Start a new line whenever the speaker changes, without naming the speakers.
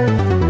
you